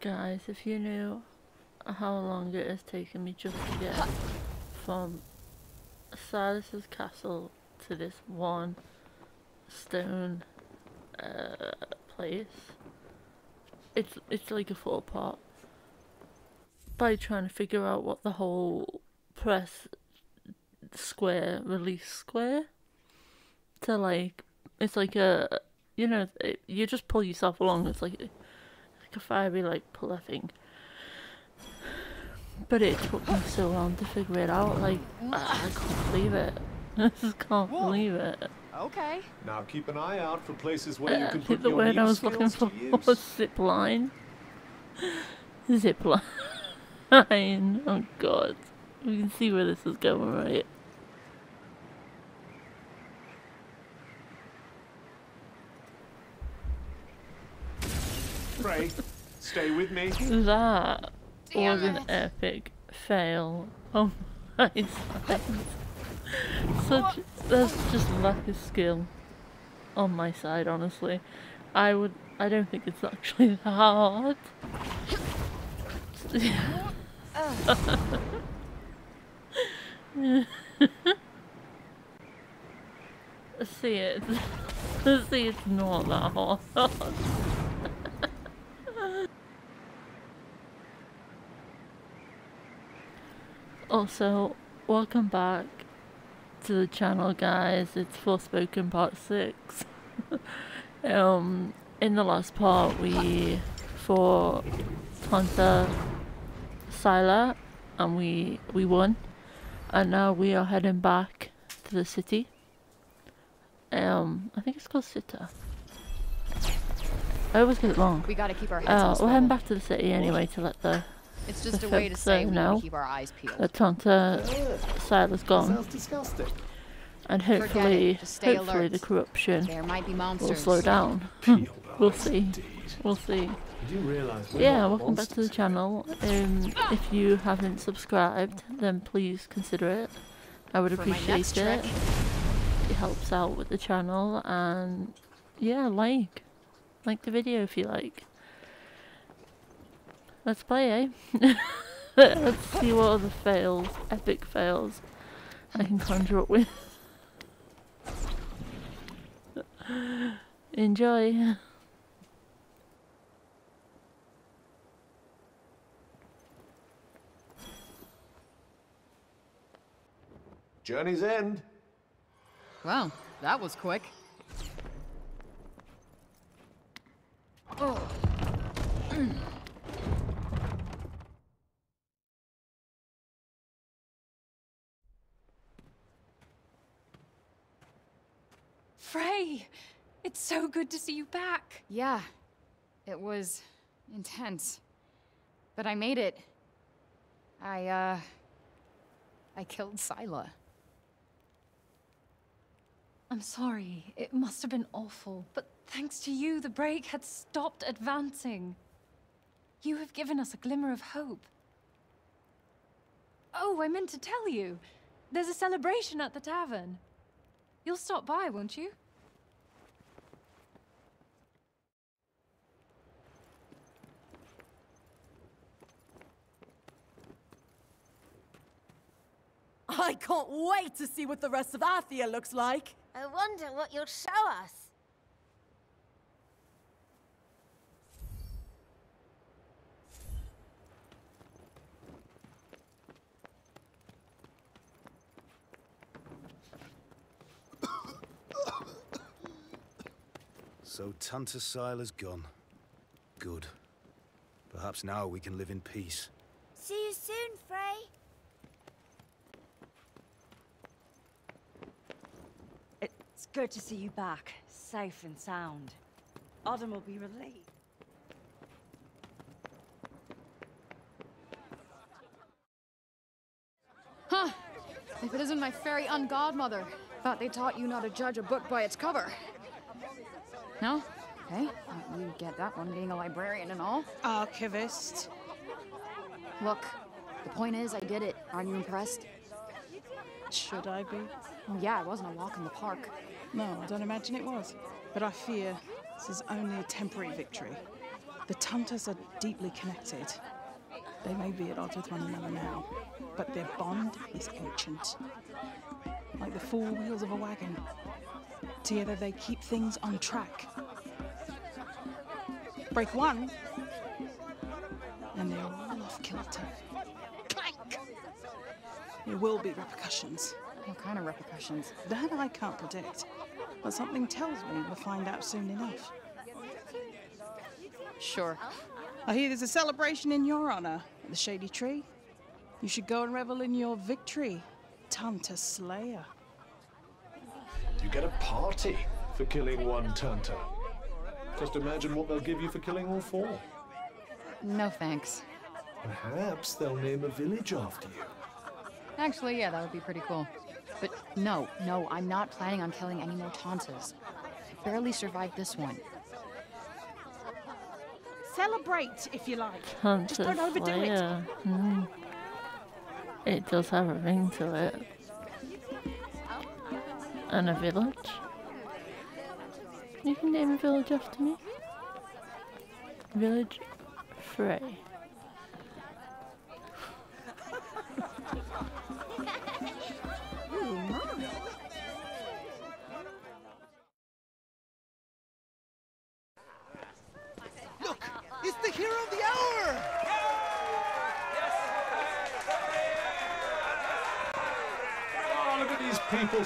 Guys, if you knew how long it has taken me just to get from Silas's castle to this one stone uh, place, it's it's like a full part. By trying to figure out what the whole press square release square to like it's like a you know it, you just pull yourself along. It's like like a fiery like puller thing. But it took me so long to figure it out. Like I can't believe it. I just can't believe it. Okay. Now keep an eye out for places where you Uh, can I put think the your word I was looking for was use. zip line. Zip line. Oh god. We can see where this is going, right? Frey, stay with me. That Damn was an it. epic fail. Oh my side. Such that's just lack of skill on my side, honestly. I would I don't think it's actually that hard. See it. See it's not that hard. Also, welcome back to the channel, guys. It's Forspoken Part 6. um, in the last part, we fought Tanta Sila and we, we won. And now we are heading back to the city. Um, I think it's called Sita. I always get it wrong. We gotta keep our heads uh, we're heading back to the city anyway to let the It's just the a way to folks say there we know. need keep our eyes peeled. the Tanta Sila's gone. Sounds disgusting. and hopefully, hopefully alert. the corruption There might be will slow down. We'll see. indeed. We'll see. You realise Yeah, not welcome back to the channel. Um, if you haven't subscribed, then please consider it. I would For appreciate it. trick. It helps out with the channel, and yeah, like, like the video if you like. Let's play, eh? Let's see what other fails, epic fails, I can conjure up with. Enjoy. Journey's end. Wow, that was quick. Oh. Frey! It's so good to see you back. Yeah, it was intense. But I made it. I, uh. I killed Sila. I'm sorry. It must have been awful. But thanks to you, the break had stopped advancing. You have given us a glimmer of hope. Oh, I meant to tell you. There's a celebration at the tavern. You'll stop by, won't you? I can't wait to see what the rest of Athia looks like. I wonder what you'll show us. So Tanta Sila is gone. Good. Perhaps now we can live in peace. See you soon, Frey. Good to see you back, safe and sound. Adam will be relieved. Huh! If it isn't my fairy ungodmother. Thought they taught you not to judge a book by its cover. No? Okay, well, you get that one being a librarian and all. Archivist. Look, the point is I did it. Aren't you impressed? Should I be? Well, yeah, it wasn't a walk in the park. No, I don't imagine it was. But I fear this is only a temporary victory. The Tantas are deeply connected. They may be at odds with one another now, but their bond is ancient. Like the four wheels of a wagon. Together they keep things on track. Break one, and they're all off kilter. Clank! There will be repercussions. What kind of repercussions? That I can't predict, but something tells me we'll find out soon enough. Sure. I hear there's a celebration in your honor at the Shady Tree. You should go and revel in your victory, Tanta Slayer. You get a party for killing one Tanta. Just imagine what they'll give you for killing all four. No thanks. Perhaps they'll name a village after you. Actually, yeah, that would be pretty cool. But no, no, I'm not planning on killing any more Tantas. I barely survived this one. Celebrate if you like. Hunter Just don't overdo it. Slayer. Mm. It does have a ring to it. And a village. You can name a village after me. Village Frey.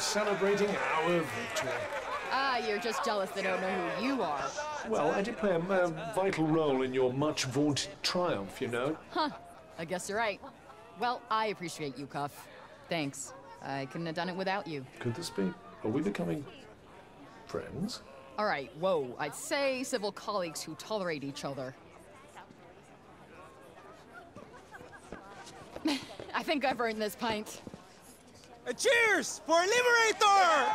Celebrating our victory. Ah, you're just jealous they don't know who you are. Well, I did play a uh, vital role in your much vaunted triumph, you know. Huh. I guess you're right. Well, I appreciate you, Cuff. Thanks. I couldn't have done it without you. Could this be? Are we becoming friends? All right, whoa. I'd say civil colleagues who tolerate each other. I think I've earned this pint. A cheers for Liberator!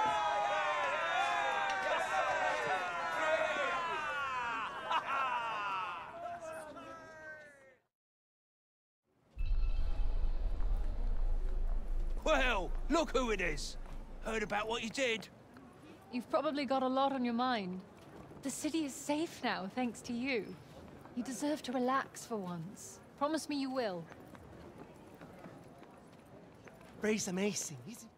Well, look who it is. Heard about what you did. You've probably got a lot on your mind. The city is safe now, thanks to you. You deserve to relax for once. Promise me you will. Frey's amazing, isn't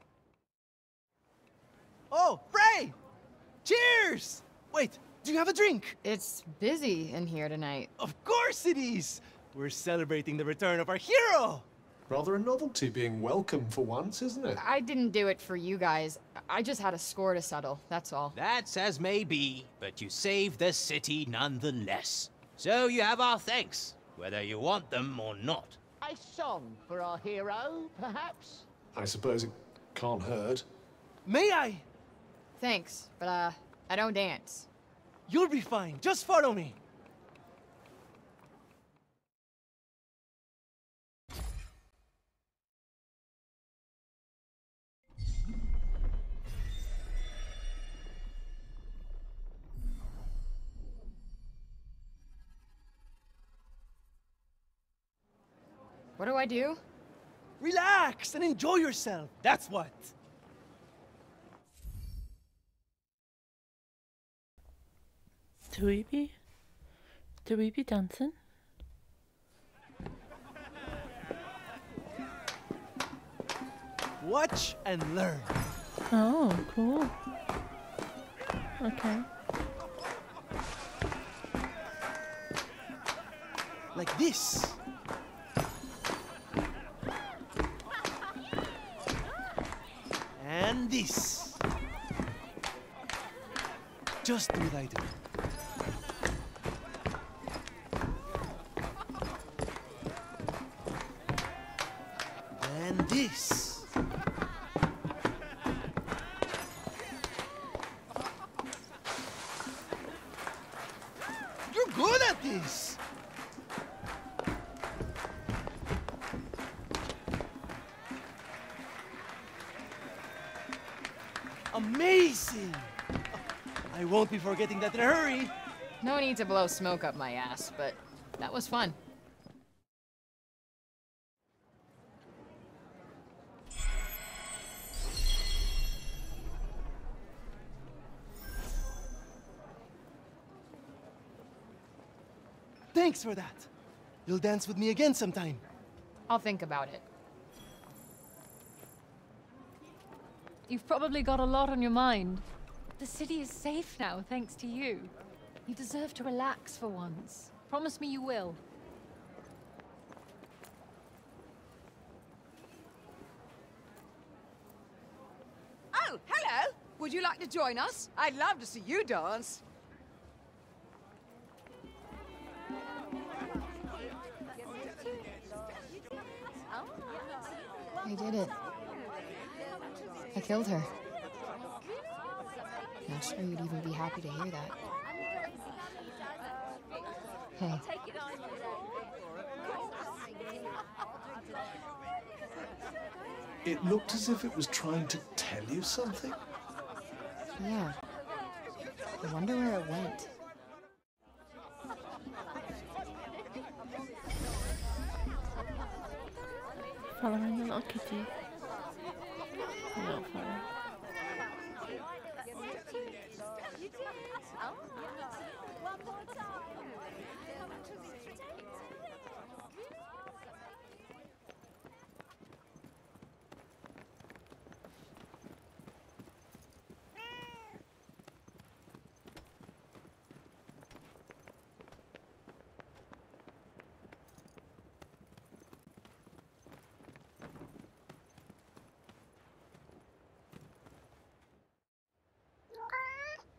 Oh, Bray! Cheers! Wait, do you have a drink? It's busy in here tonight. Of course it is! We're celebrating the return of our hero! Rather a novelty being welcome for once, isn't it? I didn't do it for you guys. I just had a score to settle, that's all. That's as may be, but you saved the city nonetheless. So you have our thanks, whether you want them or not. A song for our hero, perhaps? I suppose it can't hurt. May I? Thanks, but uh, I don't dance. You'll be fine. Just follow me. What do I do? Relax and enjoy yourself. That's what. Do we be? Do we be dancing? Watch and learn. Oh, cool. Okay. Like this. And this. Just do what I do. Be forgetting that in a hurry. No need to blow smoke up my ass, but that was fun. Thanks for that. You'll dance with me again sometime. I'll think about it. You've probably got a lot on your mind. The city is safe now, thanks to you. You deserve to relax for once. Promise me you will. Oh, hello! Would you like to join us? I'd love to see you dance. I did it. I killed her. I'm not sure you'd even be happy to hear that. Hey, It looked as if it was trying to tell you something. yeah. I wonder where it went. Following a little kitty.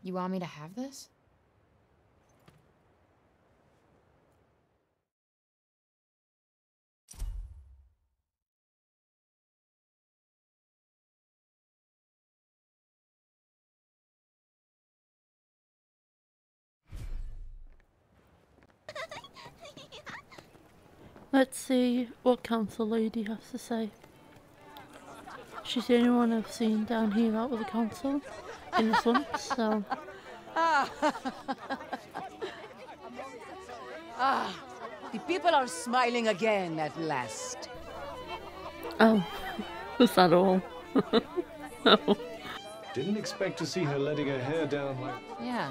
You want me to have this? Let's see what council lady has to say. She's the only one I've seen down here out with the council in the sun, so Ah. ah, the people are smiling again at last. oh, was that all? oh. Didn't expect to see her letting her hair down like. Yeah.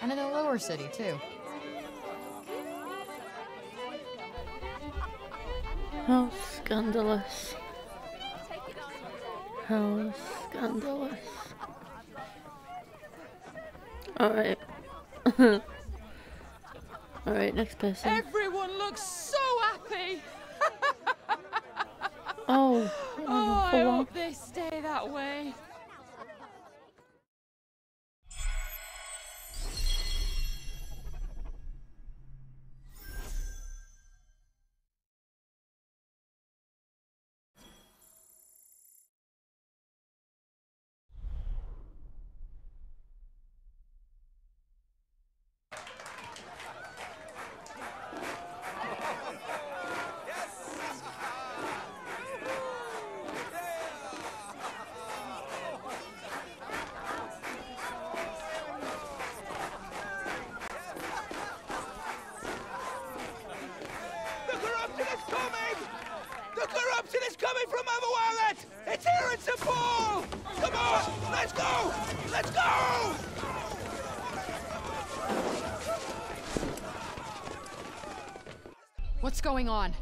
And in a lower city, too. How scandalous. How scandalous. Alright. Alright, next person. Everyone looks so happy. Oh, Oh, oh, I hope they stay that way. Going on?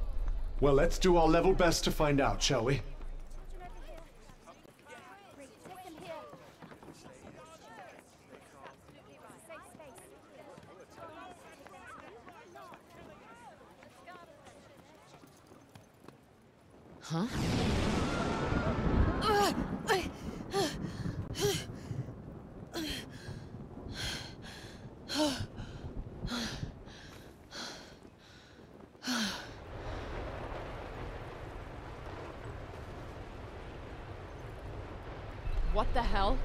Well, let's do our level best to find out, shall we? Huh? What the hell?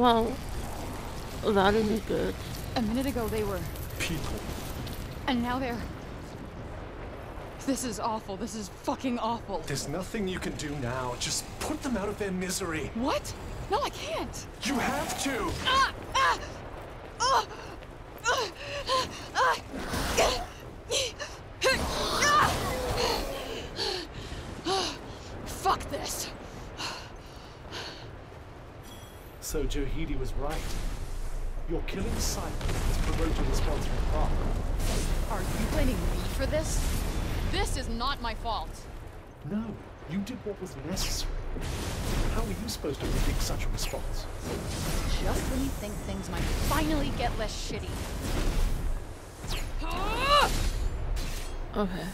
Well, that isn't good. A minute ago they were. People. And now they're. This is awful. This is fucking awful. There's nothing you can do now. Just put them out of their misery. What? No, I can't. You have to! Ah! Ah! Ah! Ah! Ah! Fuck this! So Johedi was right. Your killing Simon has provoked a response from Prav. Are you blaming me for this? This is not my fault. No, you did what was necessary. How are you supposed to predict such a response? Just when you think things might finally get less shitty. Okay.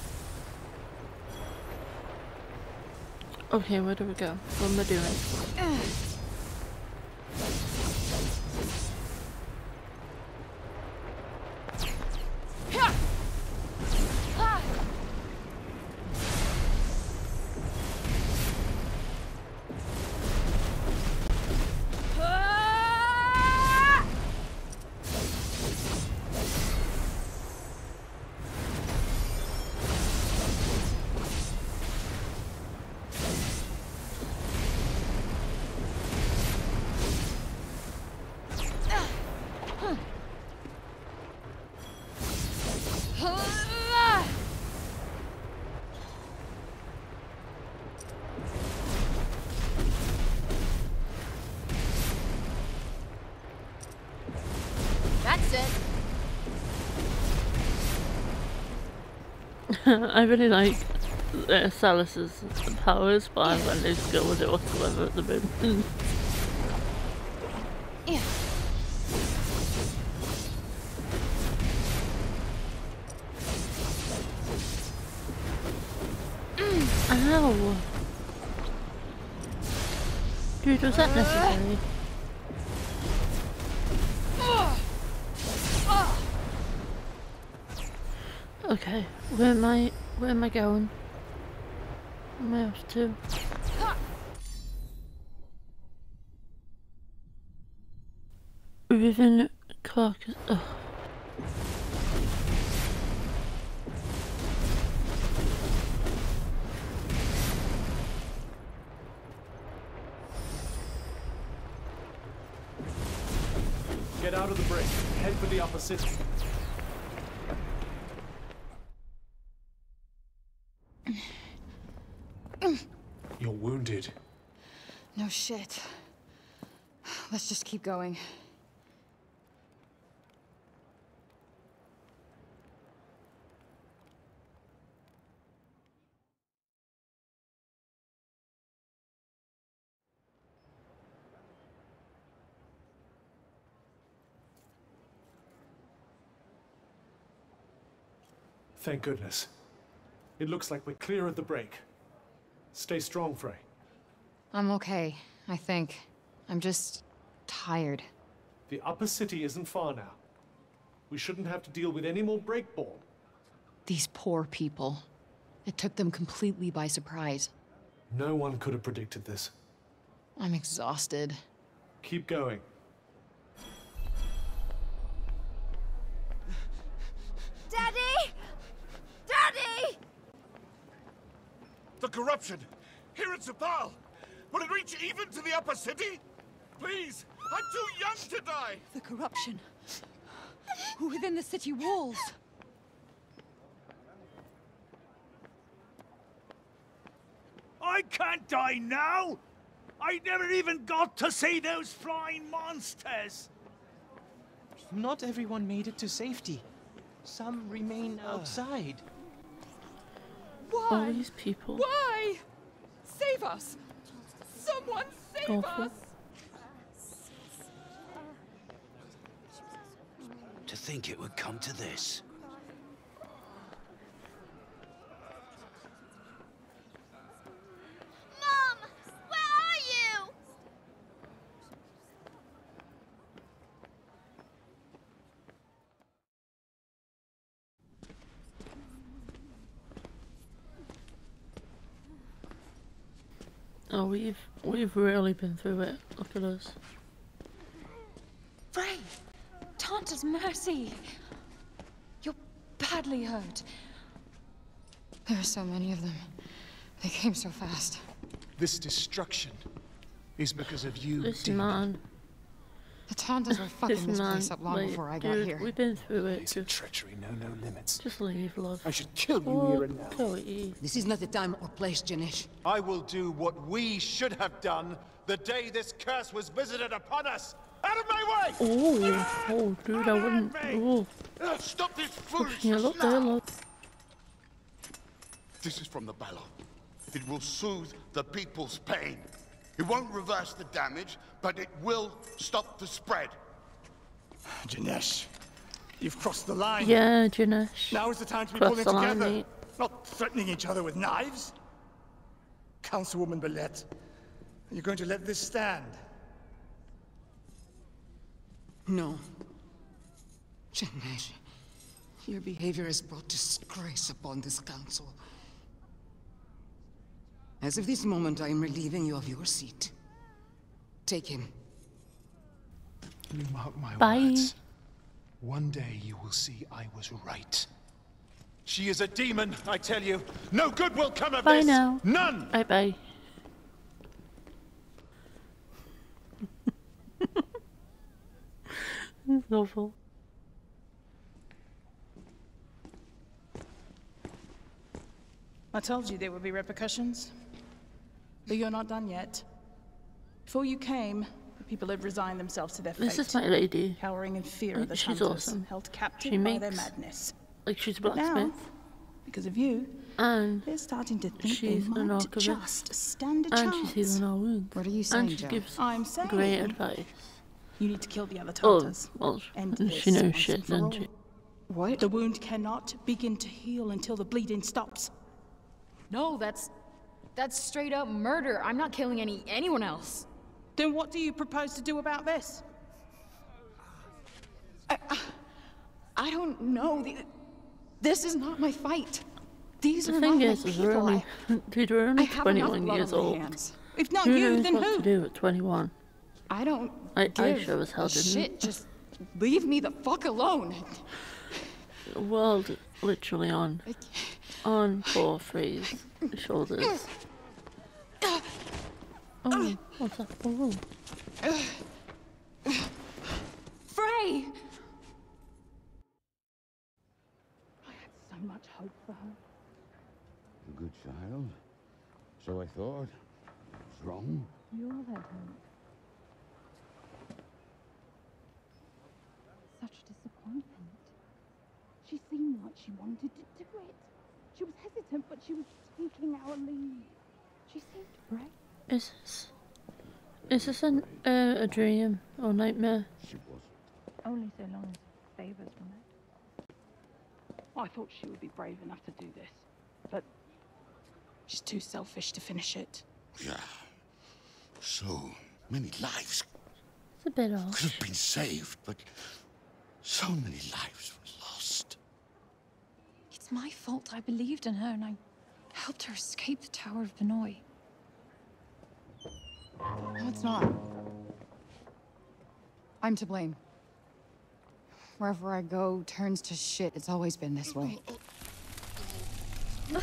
Okay, where do we go? What am I doing? I really like uh, Salus's powers, but I haven't really skill with it whatsoever at the moment. Yeah. Ow! Dude, was that necessary? Where am I? Where am I going? Where am I off to? Riven Carcass. Ugh. Oh. Get out of the break. Head for the upper city. You're wounded. No shit. Let's just keep going. Thank goodness. It looks like we're clear of the break. Stay strong, Frey. I'm okay, I think. I'm just tired. The upper city isn't far now. We shouldn't have to deal with any more breakball. These poor people. It took them completely by surprise. No one could have predicted this. I'm exhausted. Keep going. Daddy! Daddy! The corruption! Here in Cipal! Will it reach even to the upper city? Please! I'm too young to die! The corruption. Who within the city walls. I can't die now! I never even got to see those flying monsters! Not everyone made it to safety. Some remain ah. outside. Why? All these people. Why? Save us! Someone save Awful. us! To think it would come to this. Mom! Where are you? Oh, we've we've really been through it. Look at us. Frey! Tanta's mercy! You're badly hurt. There are so many of them. They came so fast. This destruction is because of you, This demon. man. The Tantas were fucking This this place up long like, before I got dude, here. We've been through it. Just, treachery know no limits. just leave, love. I should kill you Oh, here and now. Chloe. This is not the time or place, Janesh. I will do what we should have done the day this curse was visited upon us. Out of my way! Oh, oh, dude, I wouldn't. Oh, Stop this pushing a lot foolishness there, now! love. This is from the Bellow. It will soothe the people's pain. It won't reverse the damage, but it will stop the spread. Janesh, you've crossed the line. Yeah, Janesh. Now is the time to be Cross pulling the line, together, not threatening each other with knives. Councilwoman Belette, are you going to let this stand? No. Janesh, your behavior has brought disgrace upon this council. As of this moment, I am relieving you of your seat. Take him. You mark my Bye. words. One day you will see I was right. She is a demon, I tell you. No good will come of Bye this. now. None. Bye bye. it's awful. I told you there would be repercussions. But you're not done yet. Before you came, the people had resigned themselves to their fate. This is my lady. Cowering in fear of the she's hunters, awesome. held captive She by their madness. Like she's a But now, because of you, And they're starting to think she's they an might archivist. just stand a and chance. she's healing our wounds. What are you And saying, she Joe? gives I'm saying great advice. you need to kill the other Oh, Tantas. well, End she knows once shit, for doesn't all. she? What? The wound cannot begin to heal until the bleeding stops. No, that's that's straight up murder. I'm not killing any anyone else. Then what do you propose to do about this? I, I, I don't know. This is not my fight. These The are thing not is, my is people. we're only, dude, we're I only have enough 21 blood years on my old. hands. If not Who you, knows then what who? to do at 21? I don't I, I give sure as hell a didn't. shit. Just leave me the fuck alone. The world literally on, on poor Frey's shoulders. Oh, what's that? Oh, Frey! I had so much hope for her. A good child. So I thought. What's wrong? You're that hope. Such disappointment. She seemed like she wanted to do it. She was but she was taking our lead. She seemed brave. is this, is this an, uh, a dream or nightmare? She wasn't. Only so long as favors were met. I thought she would be brave enough to do this, but she's too selfish to finish it. Yeah. So many lives It's a bit off. could have been saved, but so many lives were lost. It's my fault I believed in her and I helped her escape the Tower of Vinoy. No, it's not. I'm to blame. Wherever I go turns to shit. It's always been this way. No,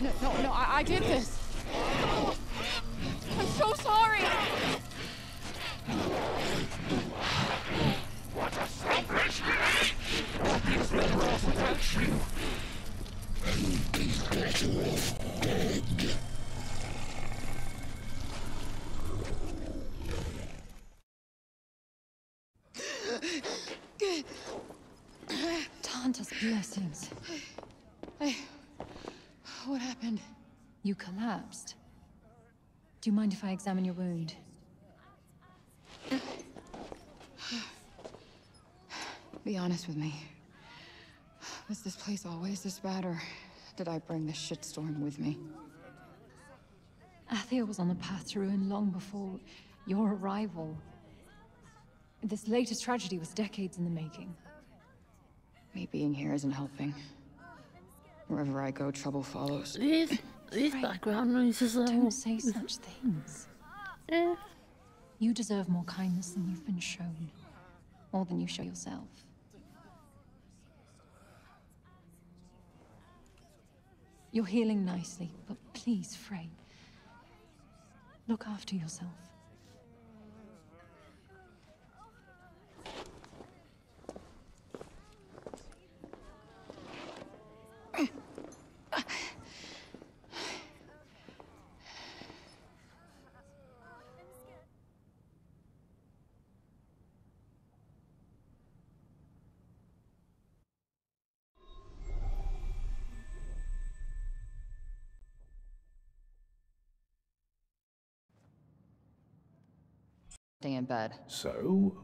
no, no, I, I did this. I'm so sorry. What a selfish What is the protection? He's better off dead. Tanta's blessings. Hey, what happened? You collapsed. Do you mind if I examine your wound? Be honest with me. Was this place always this bad, or did I bring this shitstorm with me? Athia was on the path to ruin long before your arrival. This latest tragedy was decades in the making. Me being here isn't helping. Wherever I go, trouble follows. These, these background noises though. Don't say such things. Eh. You deserve more kindness than you've been shown. More than you show yourself. You're healing nicely, but please, Frey. Look after yourself. Stay in bed. So,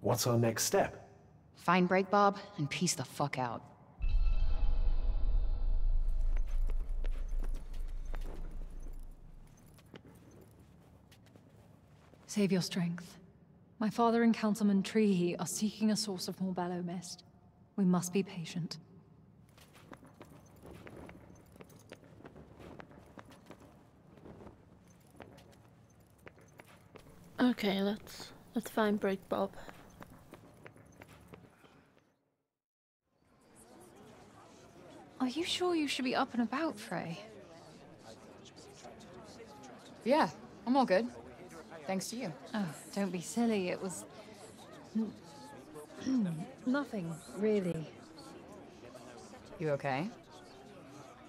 what's our next step? Find Break Bob and peace the fuck out. Save your strength. My father and Councilman Trehe are seeking a source of more bellow mist. We must be patient. Okay, let's let's find Break Bob. Are you sure you should be up and about, Frey? Yeah, I'm all good. Thanks to you. Oh, don't be silly. It was... Nothing, really. You okay?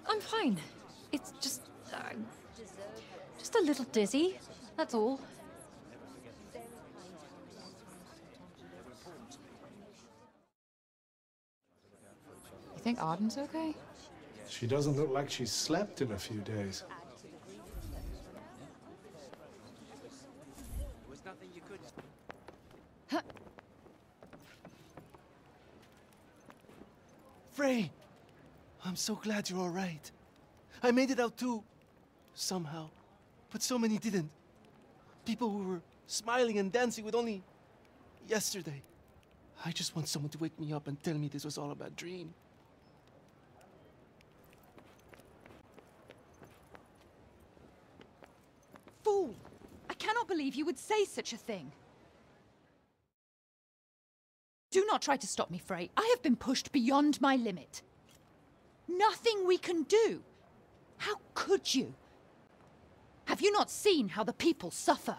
I'm fine. It's just... Uh, just a little dizzy, that's all. Think Auden's okay? She doesn't look like she's slept in a few days. Frey! I'm so glad you're all right. I made it out too. Somehow. But so many didn't. People who were smiling and dancing with only yesterday. I just want someone to wake me up and tell me this was all a bad dream. Fool! I cannot believe you would say such a thing. Do not try to stop me, Frey. I have been pushed beyond my limit. Nothing we can do. How could you? Have you not seen how the people suffer?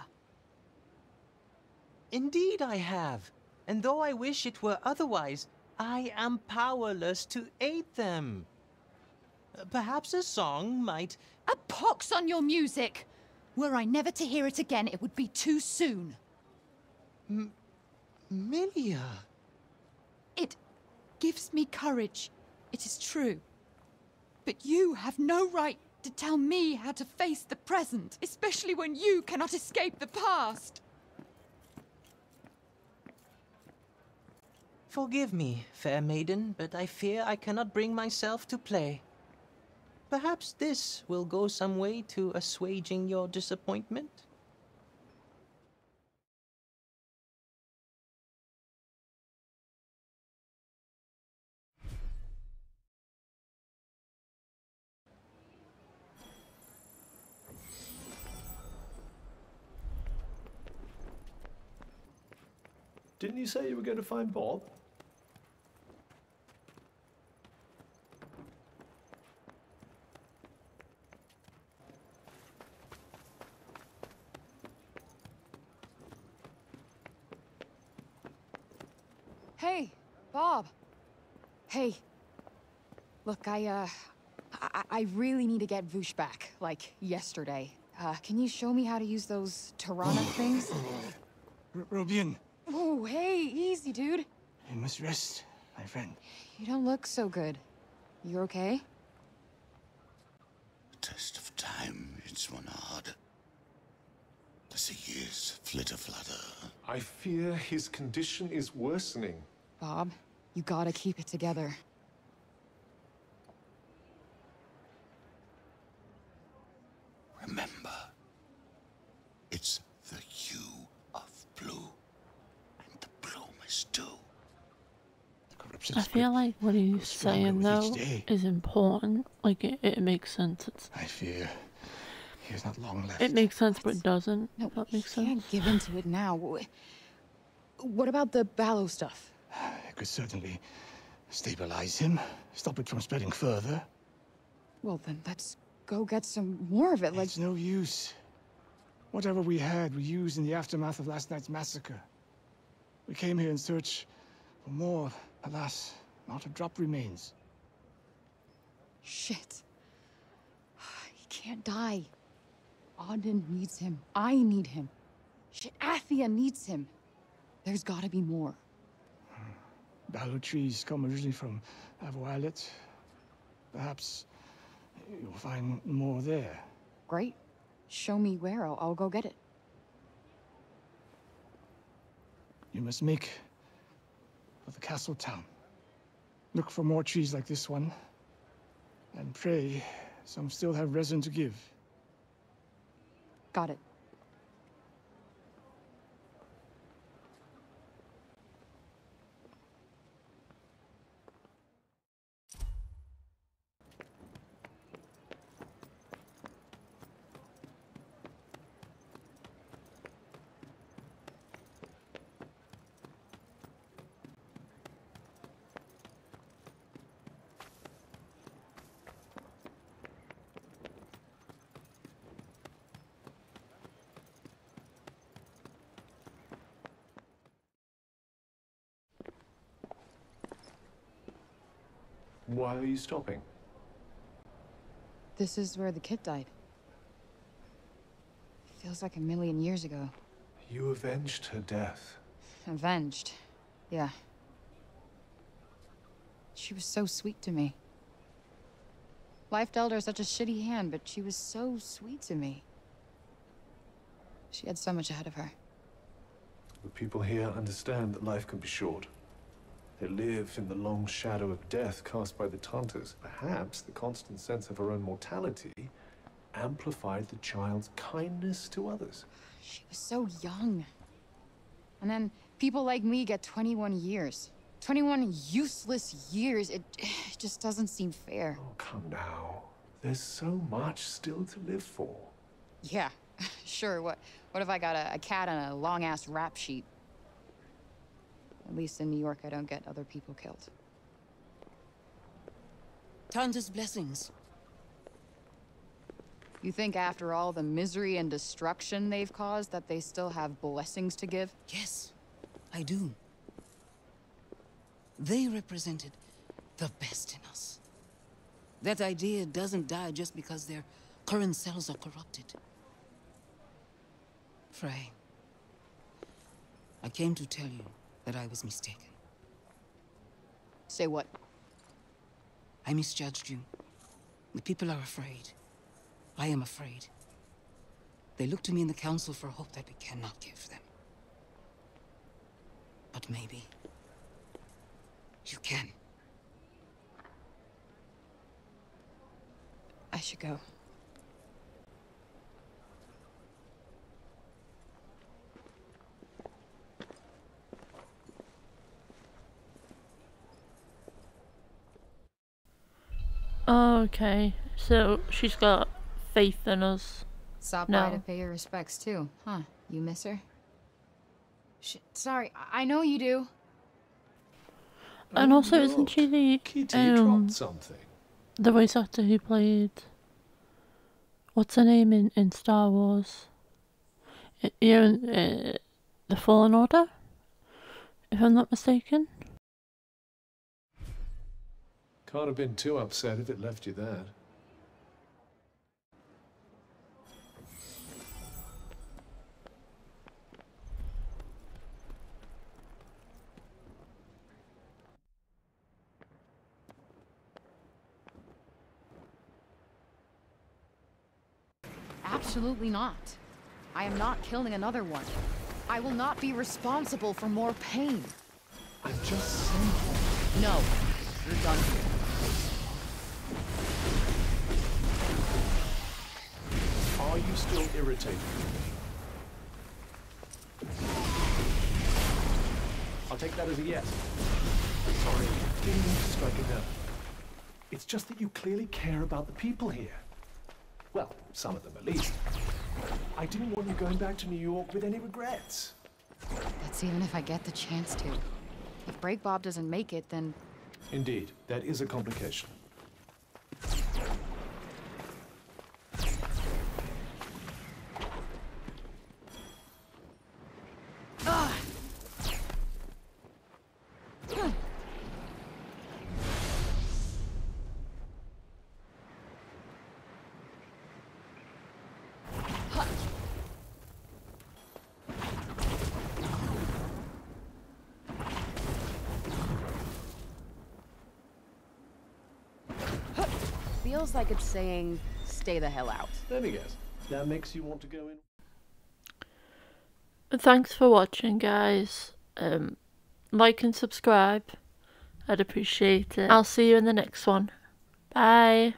Indeed I have. And though I wish it were otherwise, I am powerless to aid them. Perhaps a song might... A pox on your music! Were I never to hear it again, it would be too soon. M Milia. It gives me courage. It is true. But you have no right to tell me how to face the present, especially when you cannot escape the past. Forgive me, fair maiden, but I fear I cannot bring myself to play. Perhaps this will go some way to assuaging your disappointment? Didn't you say you were going to find Bob? Hey, Bob. Hey. Look, I, uh... I, I really need to get Voosh back, like, yesterday. Uh, can you show me how to use those Tirana things? R Robian, Oh, hey, easy, dude. you must rest, my friend. You don't look so good. You okay? The Test of time, it's one hard. As the years flitter flutter. I fear his condition is worsening. Bob, you gotta keep it together. Remember, it's the hue of blue, and the bloom is too. I feel like what he's saying though is important. Like it, it makes sense. It's, I fear he has not long left. it makes sense, but it doesn't. No, if that makes you sense. can't give into it now. What about the Ballo stuff? It could certainly stabilize him, stop it from spreading further. Well, then let's go get some more of it. Like, It's no use. Whatever we had, we used in the aftermath of last night's massacre. We came here in search for more. Alas, not a drop remains. shit. He can't die. Auden needs him. I need him. Shit, Athia needs him. There's gotta be more. Ballow trees come originally from Avoalet. Perhaps you'll find more there. Great. Show me where. I'll, I'll go get it. You must make for the castle town. Look for more trees like this one, and pray some still have resin to give. Got it. Why are you stopping? This is where the kid died. Feels like a million years ago. You avenged her death. Avenged. Yeah. She was so sweet to me. Life dealt her such a shitty hand, but she was so sweet to me. She had so much ahead of her. The people here understand that life can be short. They live in the long shadow of death cast by the Tantas. Perhaps the constant sense of her own mortality amplified the child's kindness to others. She was so young. And then people like me get 21 years. 21 useless years. It, it just doesn't seem fair. Oh, come now. There's so much still to live for. Yeah, sure. What what if I got a, a cat and a long-ass rap sheet? At least in New York, I don't get other people killed. Tanta's blessings. You think after all the misery and destruction they've caused that they still have blessings to give? Yes, I do. They represented the best in us. That idea doesn't die just because their current cells are corrupted. Frey, I came to tell you that I was mistaken. Say what? I misjudged you. The people are afraid. I am afraid. They look to me in the Council for hope that we cannot give them. But maybe... you can. I should go. Okay, so she's got faith in us. Stop No. by to pay your respects too, huh? You miss her? Sh sorry, I I know you do. And also, isn't she the Kitty um, dropped something. the voice actor who played what's her name in, in Star Wars? I- You know, uh, the Fallen Order, if I'm not mistaken. Can't have been too upset if it left you that. Absolutely not. I am not killing another one. I will not be responsible for more pain. I'm just saying. No, you're done here. Are you still irritated? I'll take that as a yes. Sorry, didn't mean to strike a nerve. It's just that you clearly care about the people here. Well, some of them at least. I didn't want you going back to New York with any regrets. That's even if I get the chance to. If Break Bob doesn't make it, then Indeed, that is a complication. Feels like it's saying, stay the hell out. Let me guess. That makes you want to go in? Thanks for watching, guys. um, like and subscribe. I'd appreciate it. I'll see you in the next one. Bye.